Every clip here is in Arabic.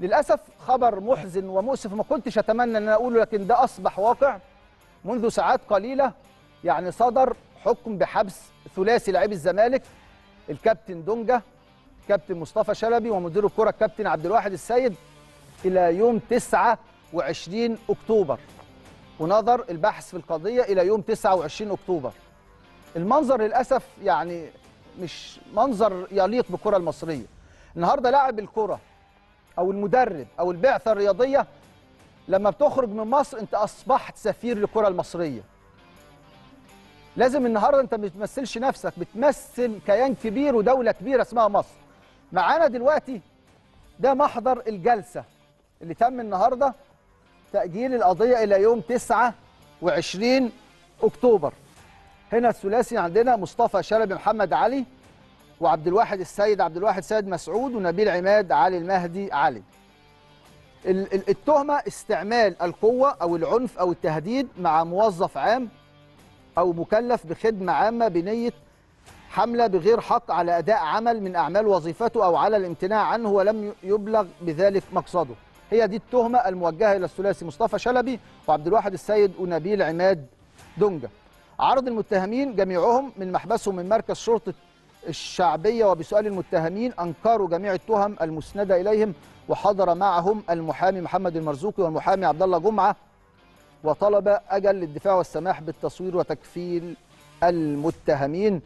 للأسف خبر محزن ومؤسف ما كنتش أتمنى إن أنا أقوله لكن ده أصبح واقع منذ ساعات قليلة. يعني صدر حكم بحبس ثلاثي لاعبي الزمالك الكابتن دونجا كابتن مصطفى شلبي ومدير الكرة الكابتن عبد الواحد السيد إلى يوم 29 أكتوبر. ونظر البحث في القضية إلى يوم 29 أكتوبر. المنظر للأسف يعني مش منظر يليق بالكرة المصرية. النهارده لاعب الكرة أو المدرب أو البعثة الرياضية لما بتخرج من مصر أنت أصبحت سفير للكرة المصرية. لازم النهارده أنت ما بتمثلش نفسك بتمثل كيان كبير ودولة كبيرة اسمها مصر. معانا دلوقتي ده محضر الجلسة اللي تم النهارده تأجيل القضية إلى يوم 29 أكتوبر. هنا الثلاثي عندنا مصطفى شلبي محمد علي وعبد الواحد السيد عبد الواحد سيد مسعود ونبيل عماد علي المهدي علي. ال- ال- التهمة استعمال القوة أو العنف أو التهديد مع موظف عام أو مكلف بخدمة عامة بنية حملة بغير حق على أداء عمل من أعمال وظيفته أو على الامتناع عنه ولم يبلغ بذلك مقصده. هي دي التهمة الموجهة إلى الثلاثي مصطفى شلبي وعبد الواحد السيد ونبيل عماد دونجا. عرض المتهمين جميعهم من محبسهم من مركز شرطة الشعبية وبسؤال المتهمين أنكروا جميع التهم المسندة إليهم وحضر معهم المحامي محمد المرزوقي والمحامي عبد الله جمعة وطلب أجل للدفاع والسماح بالتصوير وتكفيل المتهمين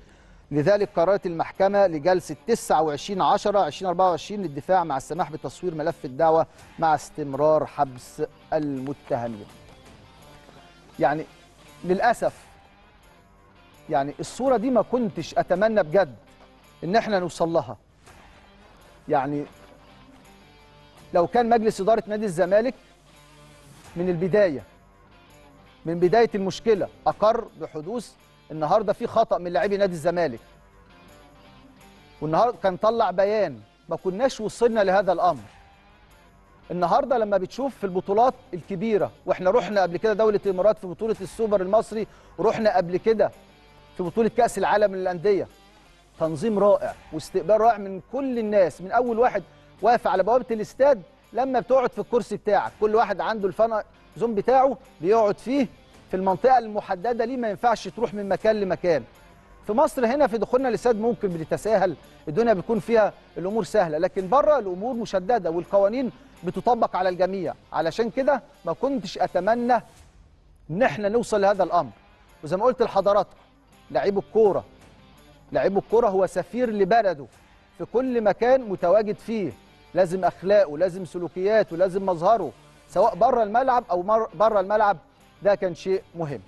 لذلك قررت المحكمة لجلسة 29 10 2024 للدفاع مع السماح بتصوير ملف الدعوة مع استمرار حبس المتهمين. يعني للأسف يعني الصورة دي ما كنتش أتمنى بجد إن إحنا نوصل لها. يعني لو كان مجلس إدارة نادي الزمالك من البداية من بداية المشكلة أقر بحدوث النهارده في خطأ من لاعبي نادي الزمالك والنهارده كان طلع بيان ما كناش وصلنا لهذا الأمر النهارده لما بتشوف في البطولات الكبيرة وإحنا رحنا قبل كده دولة الإمارات في بطولة السوبر المصري ورحنا قبل كده في بطولة كأس العالم للأندية تنظيم رائع واستقبال رائع من كل الناس من أول واحد واقف على بوابة الاستاد لما بتقعد في الكرسي بتاعك كل واحد عنده الفن زون بتاعه بيقعد فيه في المنطقة المحددة ليه ما ينفعش تروح من مكان لمكان. في مصر هنا في دخولنا الاستاد ممكن بتتساهل الدنيا بيكون فيها الأمور سهلة لكن بره الأمور مشددة والقوانين بتطبق على الجميع. علشان كده ما كنتش أتمنى إن إحنا نوصل لهذا الأمر. وزي ما قلت لحضراتكم لعيب الكورة لعيب الكوره هو سفير لبلده. في كل مكان متواجد فيه. لازم أخلاقه لازم سلوكياته لازم مظهره سواء بره الملعب أو بره الملعب ده كان شيء مهم.